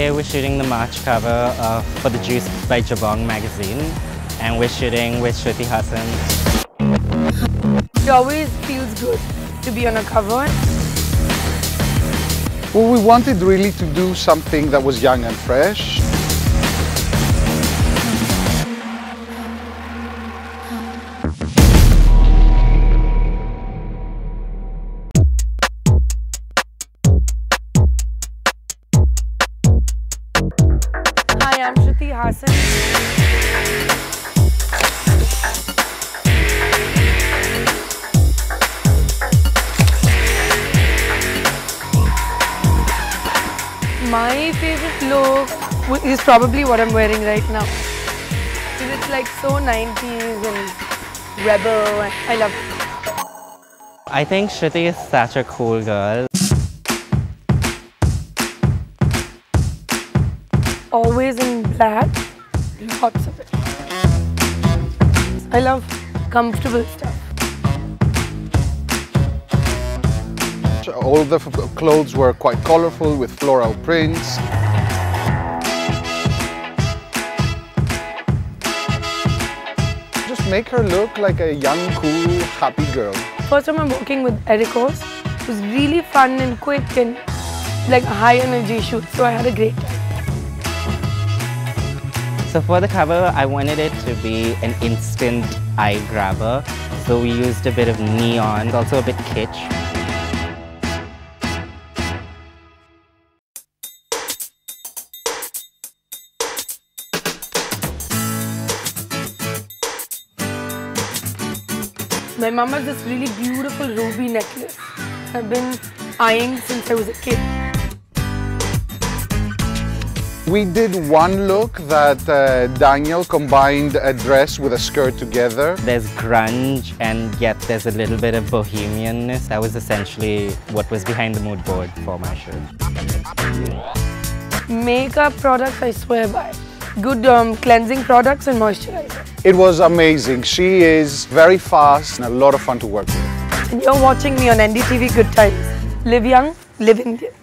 Today we're shooting the March cover uh, for the Juice by Jabong magazine and we're shooting with Shruti Hassan. It always feels good to be on a cover. Well, we wanted really to do something that was young and fresh. I'm Shruti Hassan. My favorite look is probably what I'm wearing right now. Because it's like so 90s and rebel. I love it. I think Shruti is such a cool girl. Always in black, lots of it. I love comfortable stuff. All the clothes were quite colorful with floral prints. Just make her look like a young, cool, happy girl. First time I'm working with Ericos. It was really fun and quick and like a high energy shoot. So I had a great time. So for the cover, I wanted it to be an instant eye grabber. So we used a bit of neon, also a bit kitsch. My mom has this really beautiful ruby necklace. I've been eyeing since I was a kid. We did one look that uh, Daniel combined a dress with a skirt together. There's grunge and yet there's a little bit of bohemianness. That was essentially what was behind the mood board for my shoot. Makeup products, I swear by. Good um, cleansing products and moisturizer. It was amazing. She is very fast and a lot of fun to work with. And you're watching me on NDTV Good Times. Live young, live Indian.